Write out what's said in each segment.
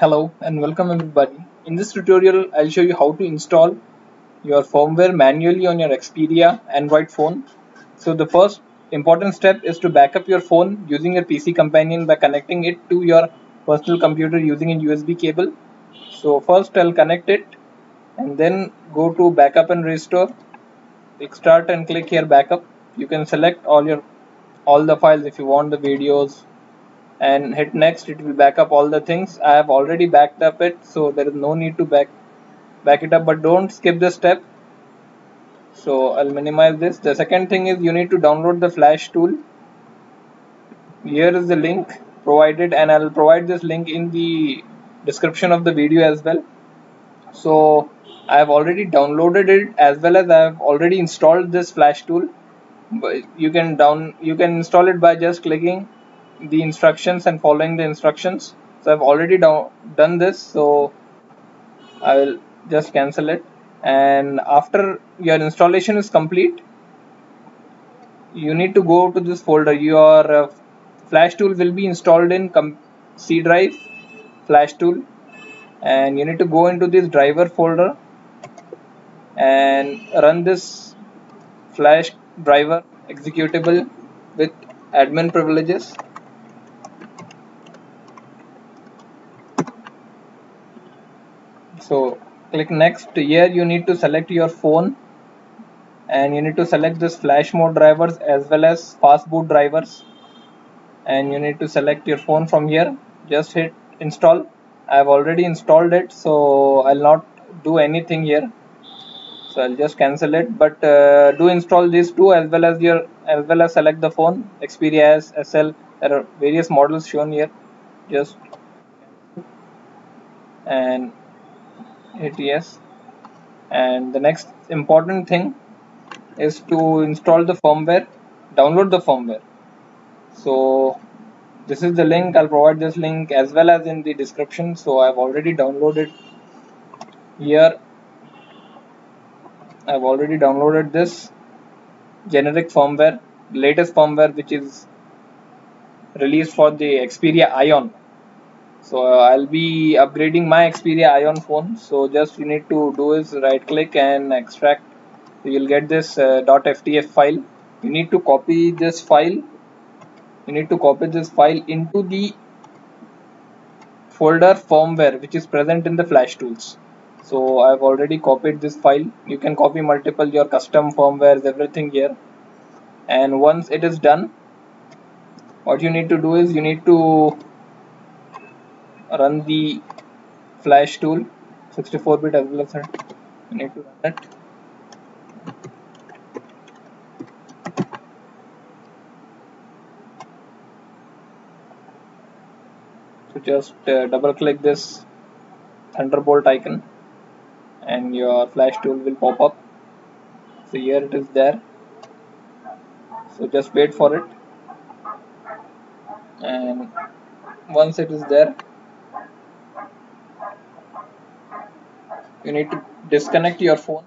Hello and welcome everybody. In this tutorial, I'll show you how to install your firmware manually on your Xperia Android phone. So the first important step is to back up your phone using your PC companion by connecting it to your personal computer using a USB cable. So first I'll connect it and then go to backup and restore. Click start and click here backup. You can select all your all the files if you want the videos, and hit next it will back up all the things. I have already backed up it so there is no need to back back it up but don't skip this step. So I'll minimize this. The second thing is you need to download the flash tool. Here is the link provided and I'll provide this link in the description of the video as well. So I have already downloaded it as well as I have already installed this flash tool. You can down you can install it by just clicking the instructions and following the instructions. So I've already done this so I will just cancel it. And after your installation is complete you need to go to this folder. Your uh, flash tool will be installed in C drive flash tool. And you need to go into this driver folder and run this flash driver executable with admin privileges so click next. Here you need to select your phone and you need to select this flash mode drivers as well as fast boot drivers. And you need to select your phone from here. Just hit install. I have already installed it so I'll not do anything here. So I'll just cancel it. But uh, do install these two as well as your as well as select the phone. Xperia S, SL there are various models shown here. Just and hit yes and the next important thing is to install the firmware download the firmware. So this is the link. I'll provide this link as well as in the description. So I've already downloaded here. I've already downloaded this generic firmware latest firmware which is released for the Xperia Ion so I'll be upgrading my Xperia Ion phone. So just you need to do is right click and extract. You'll get this uh, .ftf file. You need to copy this file. You need to copy this file into the folder firmware which is present in the flash tools. So I've already copied this file. You can copy multiple your custom firmwares everything here. And once it is done what you need to do is you need to run the flash tool 64 bit as well as you need to run that. So just uh, double click this thunderbolt icon and your flash tool will pop up. So here it is there. So just wait for it. And once it is there you need to disconnect your phone.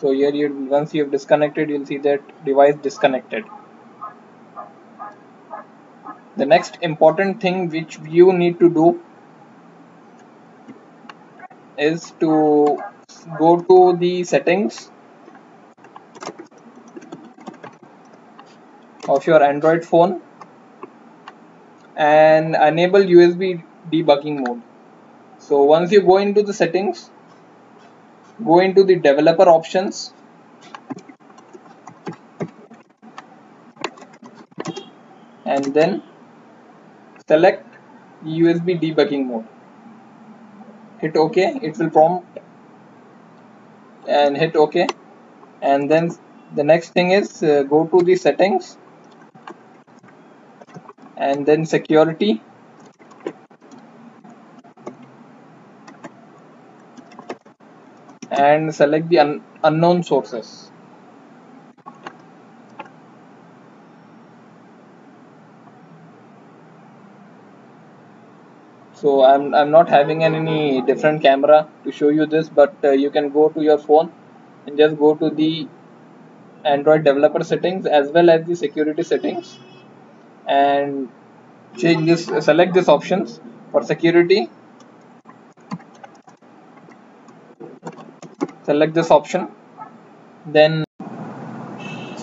So here you once you have disconnected you'll see that device disconnected. The next important thing which you need to do is to go to the settings of your Android phone and enable USB debugging mode. So once you go into the settings go into the developer options. And then select USB debugging mode. Hit ok. It will prompt and hit ok. And then the next thing is uh, go to the settings. And then security and select the un unknown sources. So I'm, I'm not having any different camera to show you this but uh, you can go to your phone and just go to the Android developer settings as well as the security settings and change this select this options for security select this option. Then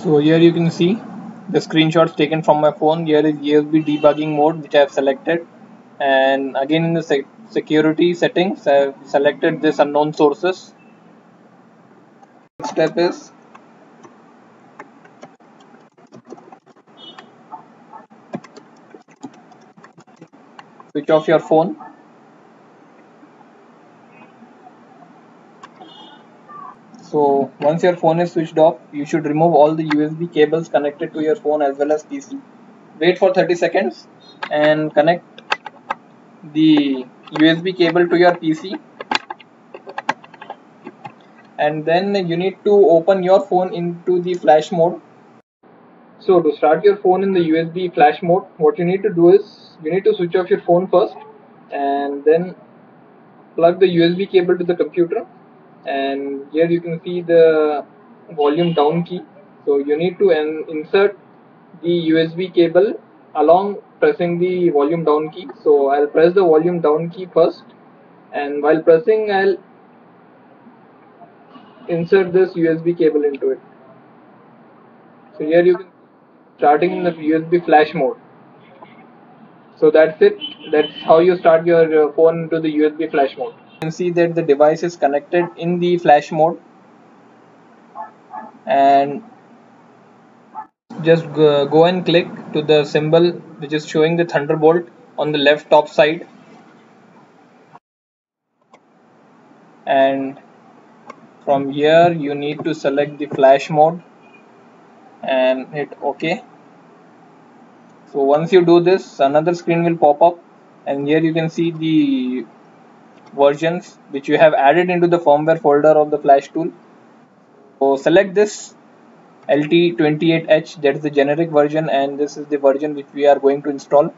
so here you can see the screenshots taken from my phone. Here is USB debugging mode which I have selected. And again in the sec security settings I have selected this unknown sources. Next step is switch off your phone so once your phone is switched off you should remove all the USB cables connected to your phone as well as PC wait for 30 seconds and connect the USB cable to your PC and then you need to open your phone into the flash mode. So to start your phone in the USB flash mode what you need to do is you need to switch off your phone first and then plug the USB cable to the computer and here you can see the volume down key. So you need to um, insert the USB cable along pressing the volume down key. So I'll press the volume down key first. And while pressing I'll insert this USB cable into it. So here you can starting in the USB flash mode. So that's it. That's how you start your uh, phone into the USB flash mode you can see that the device is connected in the flash mode. And just go, and click to the symbol which is showing the thunderbolt on the left top side. And from here you need to select the flash mode and hit ok. So once you do this another screen will pop up and here you can see the versions which you have added into the firmware folder of the flash tool. So select this LT28H that is the generic version and this is the version which we are going to install.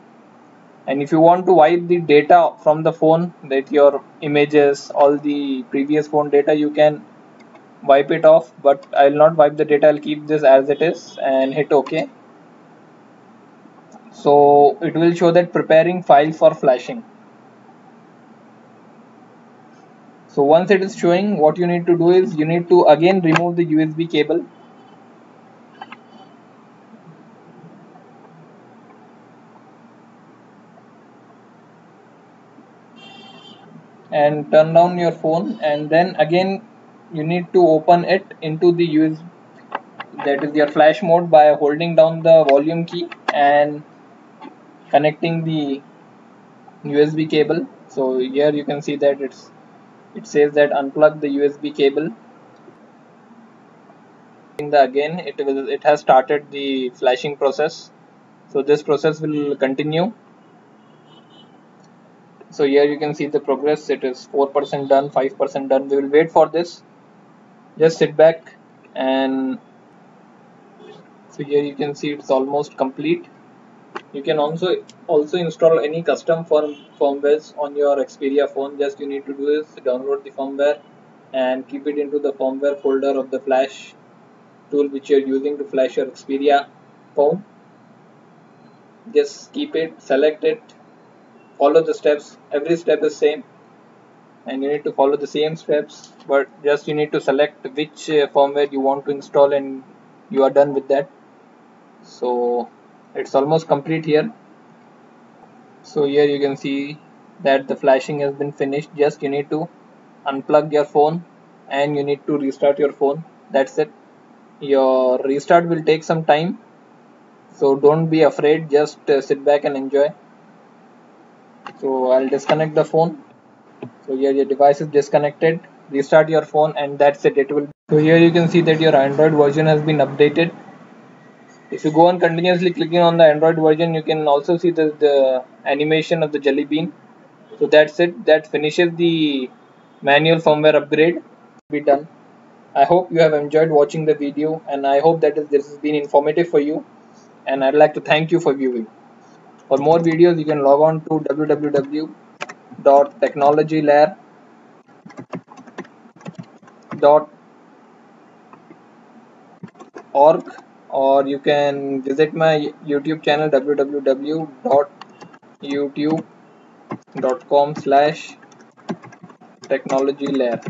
And if you want to wipe the data from the phone that your images all the previous phone data you can wipe it off but I will not wipe the data I'll keep this as it is and hit OK. So it will show that preparing file for flashing so once it is showing what you need to do is you need to again remove the USB cable. And turn down your phone. And then again you need to open it into the USB that is your flash mode by holding down the volume key and connecting the USB cable. So here you can see that it's it says that unplug the USB cable. The again it will it has started the flashing process. So this process will continue. So here you can see the progress. It is 4% done 5% done. We will wait for this. Just sit back and so here you can see it's almost complete you can also also install any custom firm firmwares on your Xperia phone. Just you need to do is download the firmware and keep it into the firmware folder of the flash tool which you're using to flash your Xperia phone. Just keep it select it follow the steps. Every step is same. And you need to follow the same steps but just you need to select which uh, firmware you want to install and you are done with that. So it's almost complete here. So here you can see that the flashing has been finished. Just you need to unplug your phone and you need to restart your phone. That's it. Your restart will take some time. So don't be afraid. Just uh, sit back and enjoy. So I'll disconnect the phone. So here your device is disconnected. Restart your phone and that's it. It will so here you can see that your Android version has been updated if you go on continuously clicking on the Android version you can also see the, the animation of the jelly bean. So that's it. That finishes the manual firmware upgrade. Be done. I hope you have enjoyed watching the video and I hope that this has been informative for you. And I'd like to thank you for viewing. For more videos, you can log on to www.technologylair.org or you can visit my YouTube channel www.youtube.com slash technologylair